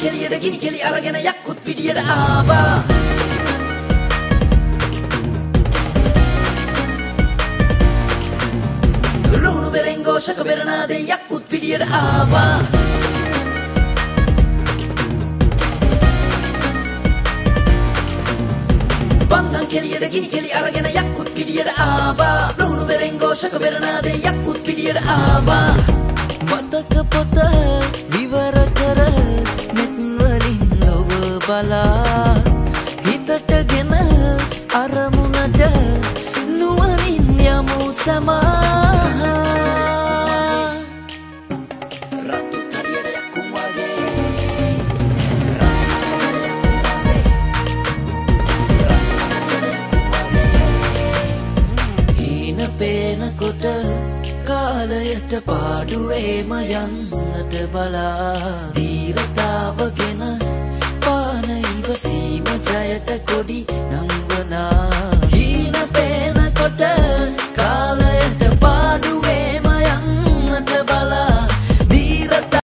කෙලියට ගිනි කෙලි අරගෙන යක්කුත් පිටියට ආවා. රුණු බෙරෙන් ഘോഷක බෙරනාදේ යක්කුත් පිටියට ආවා. බන්දන් කෙලියට ගිනි කෙලි අරගෙන යක්කුත් පිටියට ආවා. රුණු බෙරෙන් ഘോഷක බෙරනාදේ යක්කුත් පිටියට ආවා. බලා හිතටගෙන අරමුණට නුවනින් යමු සමා රතු තරියට යක්කුම් වගේ හීන පේනකොට කාලයට පාඩුවේම යන්නට බලා. දීරතාවගෙන ಕಡತ ಕೊಡಿ ನಂಗು ನಾ